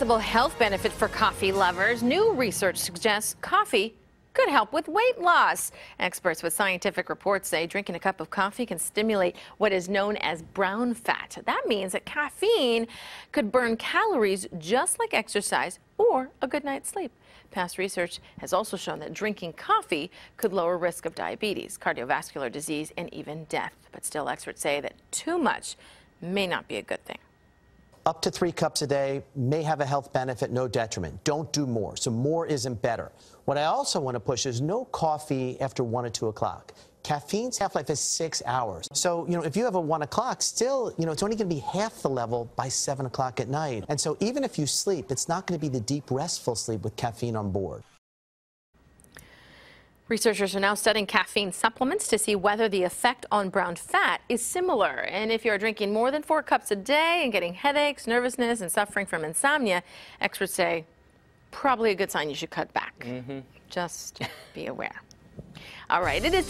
possible health benefit for coffee lovers. New research suggests coffee could help with weight loss. Experts with scientific reports say drinking a cup of coffee can stimulate what is known as brown fat. That means that caffeine could burn calories just like exercise or a good night's sleep. Past research has also shown that drinking coffee could lower risk of diabetes, cardiovascular disease, and even death. But still, experts say that too much may not be a good thing. Up to three cups a day may have a health benefit, no detriment. Don't do more. So more isn't better. What I also want to push is no coffee after 1 or 2 o'clock. Caffeine's half-life is six hours. So, you know, if you have a 1 o'clock, still, you know, it's only going to be half the level by 7 o'clock at night. And so even if you sleep, it's not going to be the deep, restful sleep with caffeine on board. Researchers are now studying caffeine supplements to see whether the effect on brown fat is similar. And if you're drinking more than four cups a day and getting headaches, nervousness, and suffering from insomnia, experts say probably a good sign you should cut back. Mm -hmm. Just be aware. All right, it is.